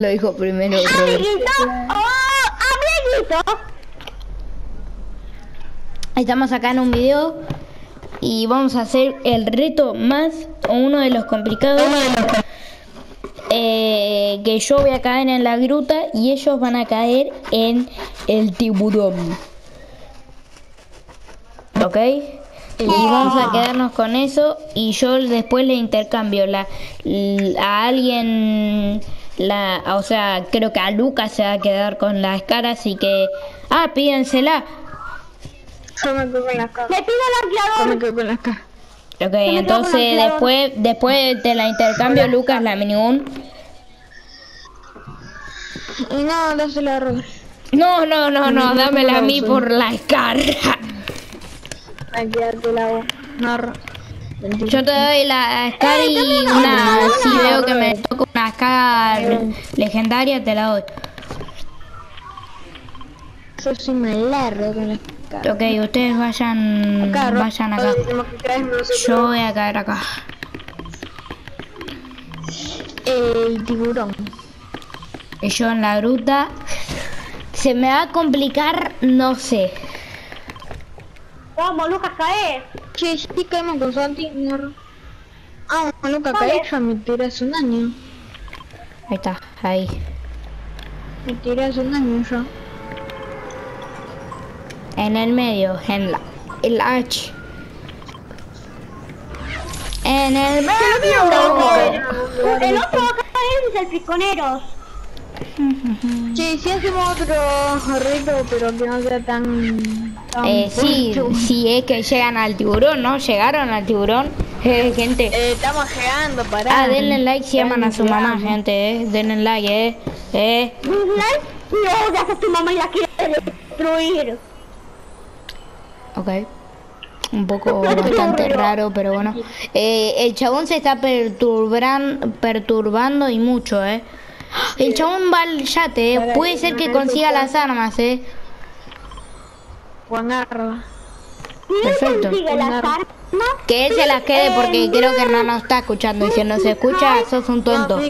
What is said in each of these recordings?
Lo dijo primero. ¡Amiguito! ¡Oh, amiguito! Estamos acá en un video y vamos a hacer el reto más o uno de los complicados. Eh, que yo voy a caer en la gruta y ellos van a caer en el tiburón. ¿Ok? Y vamos a quedarnos con eso y yo después le intercambio la, a alguien, la, o sea, creo que a Lucas se va a quedar con la escara, así que... Ah, pídensela. Yo me quedo con las cajas. Le pido Yo me quedo con las. Ok, entonces el clavo. después, después te la intercambio Lucas la minigun. Y no, dásela a Rodri. No, no, no, no, dámela a mí por la. Aquí la voz. No. Yo te doy la Scar y una, si veo que me toca una Scar legendaria, te la doy. Yo soy malardo con las cajas. Ok, ustedes vayan, Acá, vayan acá. Yo voy a caer acá. El tiburón. Y yo en la gruta. Se me va a complicar, no sé. Vamos, Lucas, cae. Che, sí caemos con Santi. Ah, Luca, Vale. caí, ya me tiras un daño. Ahí está, ahí. Me tiras un daño ya. En el medio, en la, el H. En el medio. El otro va a caer en Che, si hacemos otro reto, pero que no sea tan... tan Eh, sí, sí, es que llegan al tiburón, ¿no? Llegaron al tiburón. Eh, gente. Eh, estamos llegando, pará. Ah, denle like si aman a su mamá, gente, eh. Denle like, eh. Eh. ¿Like? No, ya a tu mamá y la quiere destruir. Ok. Un poco bastante raro, pero bueno. Eh, el chabón se está perturban, perturbando y mucho, eh. El chabón va al yate, eh. Puede ser que consiga las armas, eh. Juan Arba. Perfecto. Que él se las quede porque creo que no nos está escuchando. Y si no se escucha, sos un tonto. No,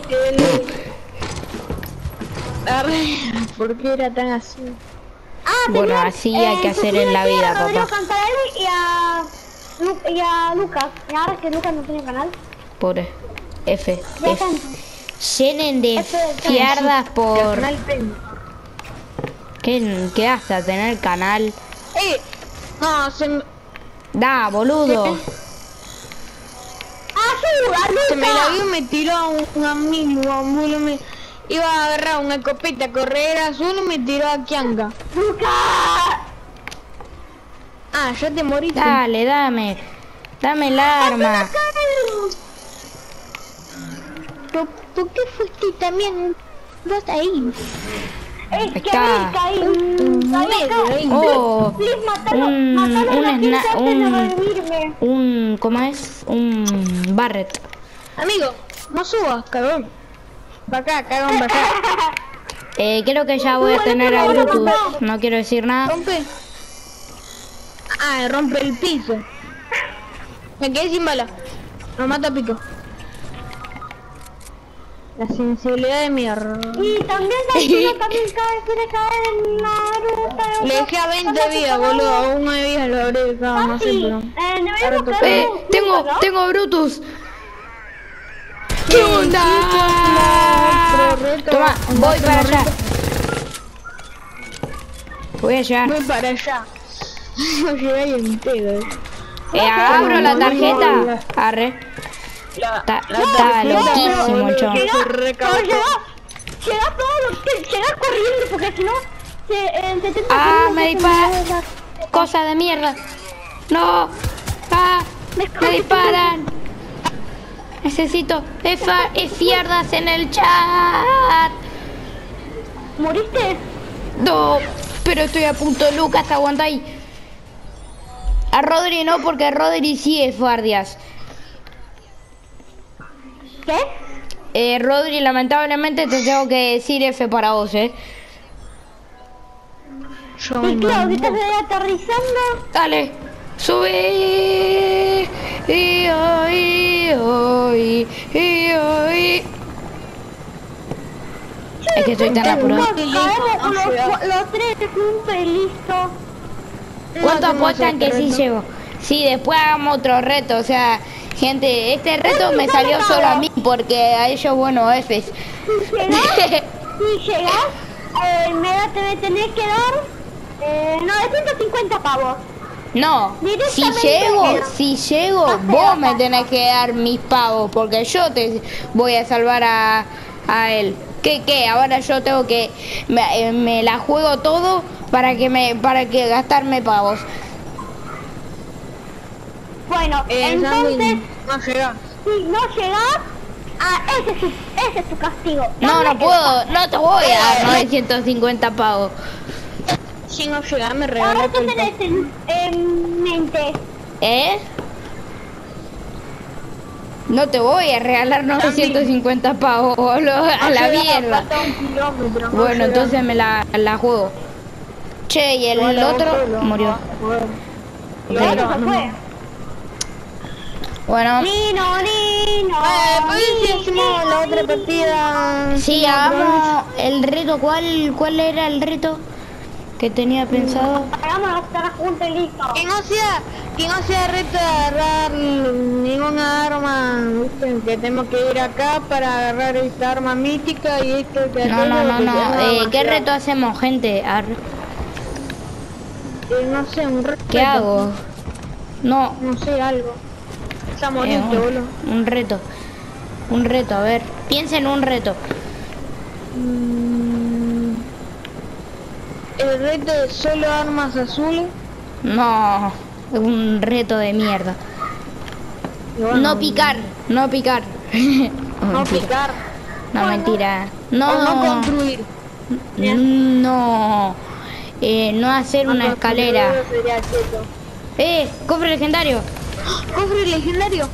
¿Por qué era tan así? Ah, Bueno, señor, así hay que eh, hacer en la vida, papá. Y a, y a Lucas. Y ahora que Lucas no tiene canal. Pobre. F. F. Llenen de fiardas por... ¿Qué, ¿Qué hasta tener canal? ¡Eh! No, se me, Da, boludo. ¡Ayuda, se me la vio me tiró un, un amigo, boludo. Me, iba a agarrar una escopeta, correr azul y me tiró a Kianga. ¡Lucas! Ah, ya te moriste. Dale, dame. Dame el arma. ¿Por, por qué fuiste también vos ahí? Es que está. caí, caí, Un caí medio acá. ahí. Oh, Please, matalo, un, un, un, ¿cómo es? Un Barret. Amigo, no subas, cagón. Pa' acá, cagón, pa' acá. Eh, creo que ya voy a tener a Brutus. No quiero decir nada. Rompe. Ah, rompe el piso. Me quedé sin bala. Lo mata a pico. La sensibilidad de mierda. Y también Daytona también cae, quiere caer en la ruta. Le dejé a 20 vidas, boludo. A una de vidas lo habré dejado, no sé, pero... eh, Eh, tengo, ¿no? tengo Brutus. ¿Qué onda? Toma, voy para allá. Voy allá. Voy para allá. Llegué entero. eh. Eh, abro la tarjeta. Arre. La, Está, la está loquísimo se recabató. llega, llega todo lo que llega corriendo porque si no se, en 70 Ah, me se dispara. Cosa de mierda. No. Ah, me disparan. Necesito efierdas en el chat. ¿Moriste? No, pero estoy a punto. Lucas, aguanta ahí. A Rodri no, porque Rodri sí es guardias. ¿Qué? Eh, Rodri, lamentablemente te tengo que decir F para vos, eh. Yo me Y claro, que mando. estás aterrizando. Dale, sube. Y hoy, hoy, y hoy. Es que estoy tan apurado. Caemos los, los tres juntos y listo. ¿Cuánto apuestan que sí llego? Sí, después hagamos otro reto. O sea, gente, este reto me salió solo a mí porque a ellos, bueno, F. Si llegas, eh, me, me tenés que dar eh, 950 pavos. No, si llego, no. si llego, vos me tenés que dar mis pagos porque yo te voy a salvar a, a él. ¿Qué, qué? Ahora yo tengo que, me, eh, me la juego todo para que me, para que gastarme pagos. Bueno, Eh, entonces, Sandy, no llega. si no llegas, ah, ese, es tu, ese es tu castigo. No, Dame no puedo, no te voy a dar 950 pagos. Si no llega, me Ahora regala tú tenés en, en mente. ¿Eh? No te voy a regalar 950 pavos, boludo, a la mierda. Bueno, llega. entonces me la, la juego. Che, y el otro murió. Claro, Claro, se no. Bueno, Nino, Nino. Eh, pues hacemos la otra partida. sí, hagamos el reto. ¿Cuál, ¿Cuál era el reto que tenía pensado? Hagámoslo estar juntos y listo. Que no sea, que no sea reto de agarrar ninguna arma, que tenemos que ir acá para agarrar esta arma mítica y esto que No, no, no, no. Eh, ¿Qué reto hacemos, gente? Ar- Eh, no sé, un reto. ¿Qué hago? No, No sé, algo. Está eh, bonito, un, un reto. Un reto, a ver. Piensa en un reto. Mm, El reto de solo armas azules. No, un reto de mierda. bueno, No picar, no picar. No picar. No, mentira. No No, construir. no. Eh, no hacer una escalera. Eh, cofre legendario. Cofre legendario.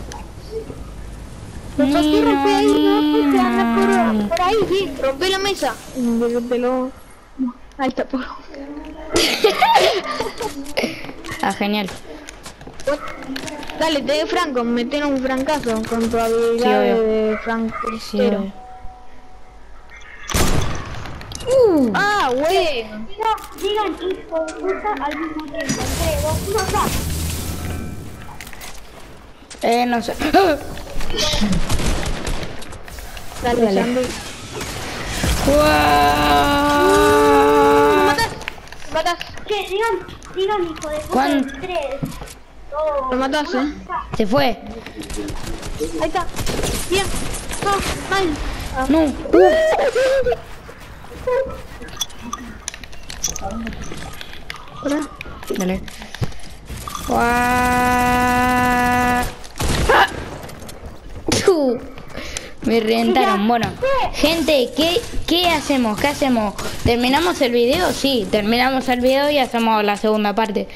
Ahí, no, anda no. por, por ahí, sí, rompí la mesa. Rompelo. Ahí está, por. Ah, genial. Dale, te doy franco, meten un francazo con tu Sí, de Sí, franquero. obvio. Uh, ah, Digan hijo de puta al mismo tiempo. Dos, uno. Eh, no sé. Dale, Dale. Guau. Matas, matas. Che, digan, digan hijo de puta. ¿Cuán- Tres, dos, Lo matas, eh. Se fue. Ahí está. Bien. No, mal. No. Uh. Dale. Me reventaron. Bueno, gente, ¿qué, ¿qué hacemos? ¿Qué hacemos? ¿Terminamos el video? Sí, terminamos el video y hacemos la segunda parte.